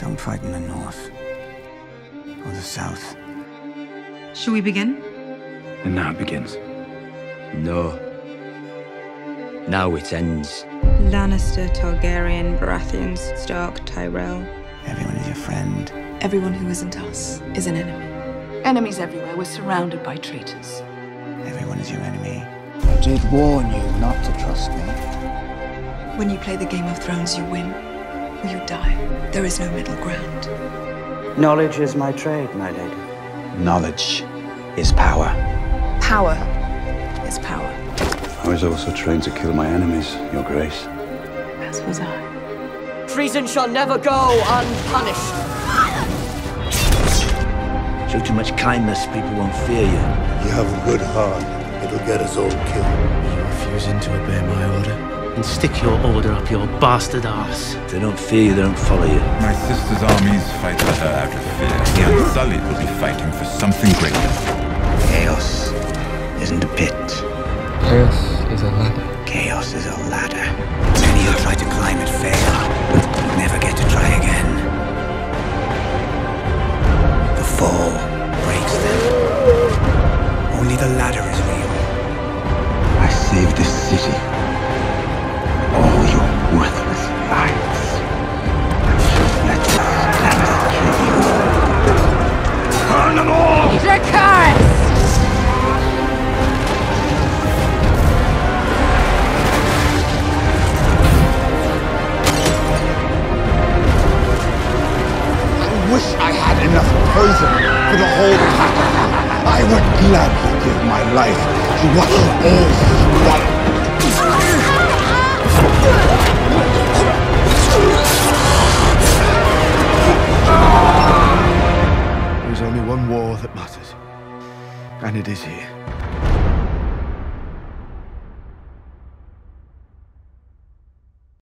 Don't fight in the north. Or the south. Shall we begin? And now it begins. No. Now it ends. Lannister, Targaryen, Baratheons, Stark, Tyrell. Everyone is your friend. Everyone who isn't us is an enemy. Enemies everywhere. We're surrounded by traitors. Everyone is your enemy. I did warn you not to trust me. When you play the Game of Thrones, you win or you die. There is no middle ground. Knowledge is my trade, my lady. Knowledge is power. Power is power. I was also trained to kill my enemies, Your Grace. As was I. Treason shall never go unpunished. Show too much kindness, people won't fear you. You have a good heart. It'll get us all killed. You are refusing to obey my order? And stick your order up your bastard ass. If they don't fear you, they don't follow you. My sister's armies fight for her out of fear. The Unsullied will be fighting for something greater. Chaos isn't a pit. Chaos is a ladder. Chaos is a ladder. Many who try to climb it fail, but never get to try again. The fall breaks them. Only the ladder is real. Poison for the whole pack. I would gladly give my life to watch you all swallow. There is only one war that matters. And it is here.